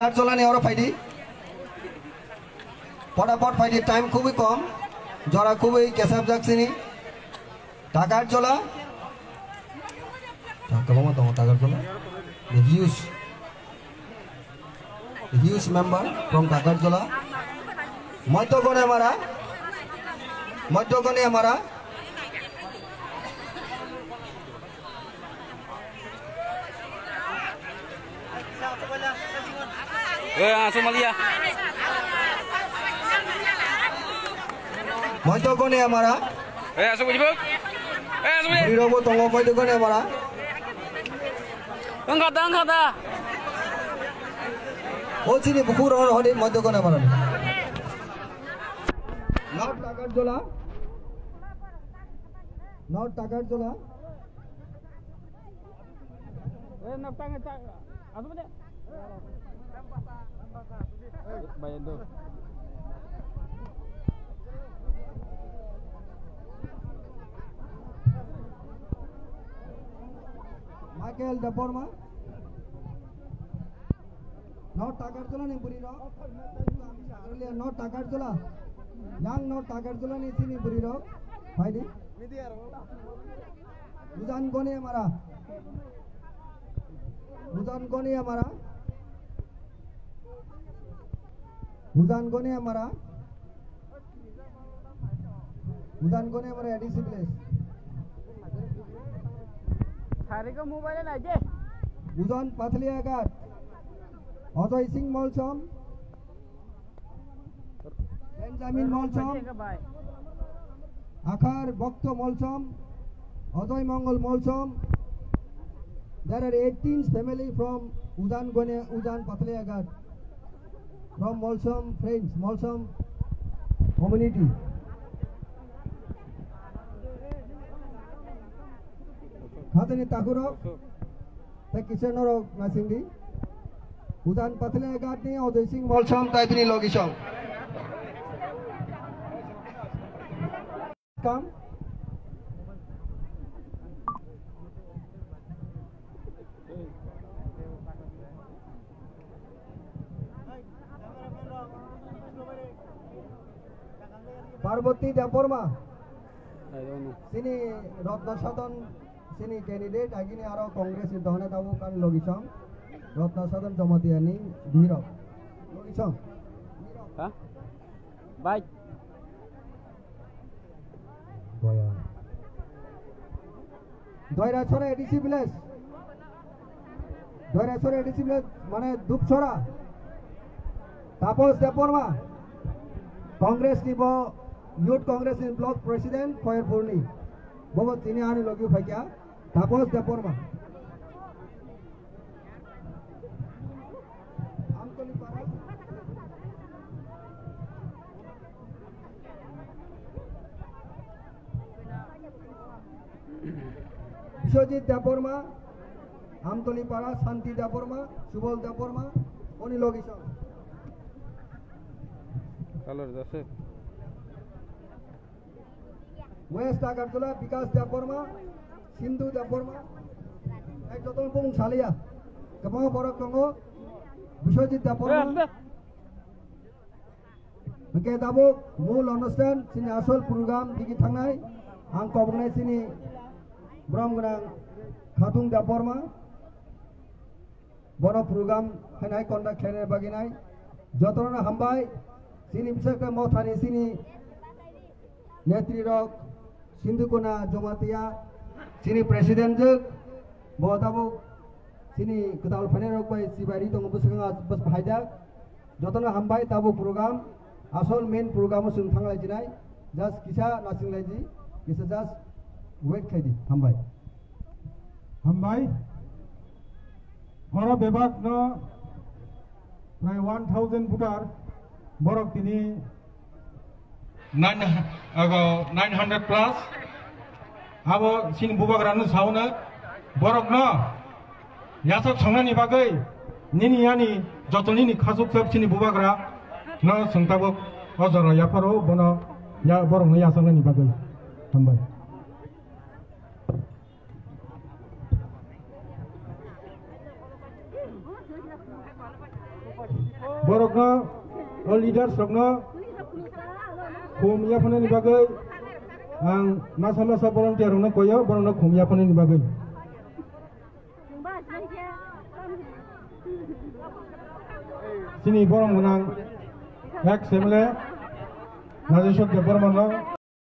চলানি ওরা ফাইডি ফটাফট ফাইডি টাইম খুবই কম। জরা খুবই কেসাব যাচ্ছিনি টাকার তোমার টাকার চলা হিউজ হিউজ মেম্বার ফ্রম টাকার চলা মধ্যগণে আমারা মধ্যগণে আমারা Eh, ah, Somalia. মধ্যগণে আমারা Eh, asal baju. Eh, asal baju. বুড়ি রব তঙ্গ মধ্যগণে আমারা Angkat dah, angkat dah. ও চিনি পুকুর হরি মধ্যগণে আমারা নট টাকার জোলা নট টাকার জোলা Eh, tak. Asal baju. Bayan tu. Michael Debbarma not টাকার জোলা নি বুড়ি র নট টাকার জোলা yang no tagar jula ni sini buri ro faidi bujan goni amara bujan goni amara bujan goni amara adisi place Hari ke mobile lah je. বুজন Pathaliaghat Ajay Singh Molsom Benjamin Molsom. আখার ভক্ত Molsom Ajay Mangal Molsom There are 18 family from Udan Gone, Udan Pathliagat, from Molsom friends, Molsom community. খাতনি তাকুরক তা কিষেনরক নাসিংডি উদান পাথলিয়াঘাট নি অজয় সিং মলসম তাইপিনি লগিসম কাম পার্বতী দেববর্মা। তিনি রত্ন সদন তিনি candidate আগিনি আরও কংগ্রেস দহনে দাবু কান লগিছম রত্ন সদন জমতিয়ানি ধীরক লগিছম Ha? Baik. দয়া। Dayrachhara ADC village Dayrachhara ADC village মানে দুপছড়া তাপস দেববর্মা। কংগ্রেস নিব youth Congress in block president খয়েরপুরনি বব তিনি আনি লগি ফাইকিয়া তাপস পাড়া বিশ্বজিৎ দেববর্মা আমতলি পাড়া শান্তি দেববর্মা সুবল দেববর্মা উনি লগিছন Color ওয়েস্ট আগারতলা বিকাশ দেববর্মা সিন্ধু দেববর্মা এক যতন পুং সালিয়া গোবাং বরক দङ Biswajit Debbarma Oke, tabuk mul অনুষ্ঠান sini asal program digi thangnai ang kobnai sini brom gunang khatung daporma বড় প্রোগ্রাম হেনাই কন্ডাক্ট খেলে বাগিনাই যতনা হামবাই সিনি বিশেষ মথানি সিনি নেত্রী রক સિંધુકોના જમાતિયા સિની પ્રેસિડેન્ટ બોધાબો સિની કદાલ ફનેરોક ભાઈ સિબારી તો બસંગા બસ ભાઈજા જતન હમભાઈ તાબો પ્રોગ્રામ আসল মেন প্রোগ্রামও শুন থাংলাই জিনাই জাস্ট কিসা নাচিং লাইজি কিসা জাস্ট ওয়েট খাইদি হামবাই। হামবাই বড় বিভাগ প্রায় ওয়ান থাউজেন্ড ভোটার বরক তিনি नाइन नाइन हान्ड्रेड प्लास अब सिन बुबाग्रानो साउनो बरक न। यासो संनायनि बागै। निनि यानि जतनिनि खाजुक सब सिनि बुबाग्रा न सोंताबो अजर याफारो बन। या बरकनो यासांनायनि बागै। हामबाय borokno all leaders rokno khumya phone ni bagai ang masa masa volunteer rokno koyo borokno khumya phone ni bagai sini borong menang